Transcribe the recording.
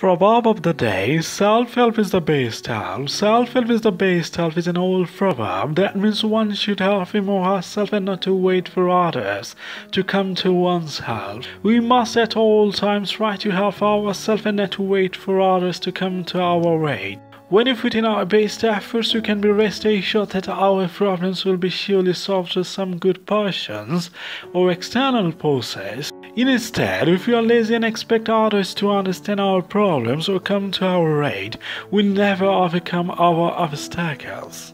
Proverb of the day Self-help is the best help. Self-help is the best help is an old proverb. That means one should help him or herself and not to wait for others to come to one's help. We must at all times try to help ourselves and not to wait for others to come to our aid. When we put in our best efforts, you can be rest assured that our problems will be surely solved with some good portions or external process. Instead, if we are lazy and expect others to understand our problems or come to our aid, we never overcome our obstacles.